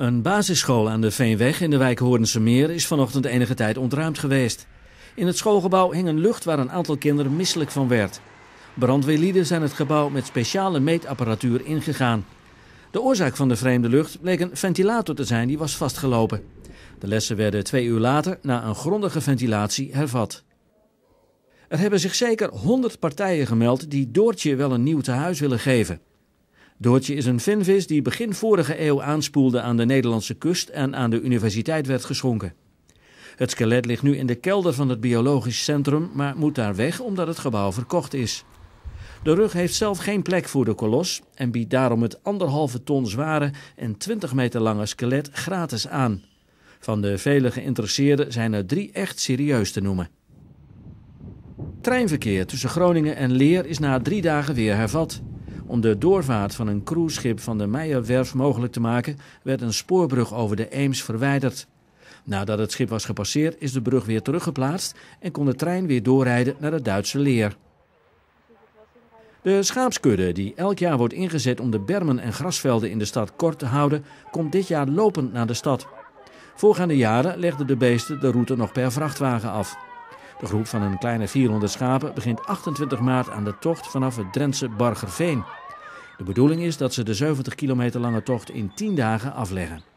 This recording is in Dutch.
Een basisschool aan de Veenweg in de wijk Hoordense Meer is vanochtend enige tijd ontruimd geweest. In het schoolgebouw hing een lucht waar een aantal kinderen misselijk van werd. Brandweerlieden zijn het gebouw met speciale meetapparatuur ingegaan. De oorzaak van de vreemde lucht bleek een ventilator te zijn die was vastgelopen. De lessen werden twee uur later na een grondige ventilatie hervat. Er hebben zich zeker 100 partijen gemeld die Doortje wel een nieuw tehuis willen geven. Doortje is een vinvis die begin vorige eeuw aanspoelde aan de Nederlandse kust en aan de universiteit werd geschonken. Het skelet ligt nu in de kelder van het biologisch centrum, maar moet daar weg omdat het gebouw verkocht is. De rug heeft zelf geen plek voor de kolos en biedt daarom het anderhalve ton zware en 20 meter lange skelet gratis aan. Van de vele geïnteresseerden zijn er drie echt serieus te noemen. Treinverkeer tussen Groningen en Leer is na drie dagen weer hervat. Om de doorvaart van een cruiseschip van de Meijerwerf mogelijk te maken, werd een spoorbrug over de Eems verwijderd. Nadat het schip was gepasseerd, is de brug weer teruggeplaatst en kon de trein weer doorrijden naar het Duitse Leer. De schaapskudde, die elk jaar wordt ingezet om de bermen en grasvelden in de stad kort te houden, komt dit jaar lopend naar de stad. Voorgaande jaren legden de beesten de route nog per vrachtwagen af. De groep van een kleine 400 schapen begint 28 maart aan de tocht vanaf het Drentse Bargerveen. De bedoeling is dat ze de 70 kilometer lange tocht in 10 dagen afleggen.